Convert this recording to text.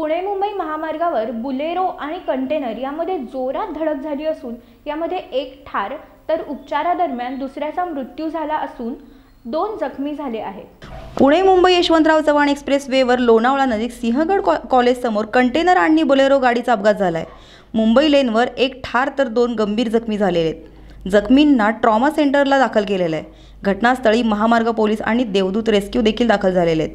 पुणे मुंबई महामार्गावर बुलेरो आणि कंटेनर यामध्ये जोरात धडक झाली असून यामध्ये एक ठार तर उपचारादरम्यान दुसऱ्याचा मृत्यू झाला असून दोन जखमी झाले आहेत. पुणे मुंबई यशवंतराव चव्हाण एक्सप्रेस वेवर लोणावळा नजीक सिंहगड कॉ कॉलेजसमोर कंटेनर आणि बोलेरो गाडीचा अपघात झाला आहे मुंबई लेनवर एक ठार तर दोन गंभीर जखमी झालेले आहेत. जखमींना ट्रॉमा सेंटरला दाखल केलेलं आहे. घटनास्थळी महामार्ग पोलीस आणि देवदूत रेस्क्यू देखील दाखल झालेले आहेत.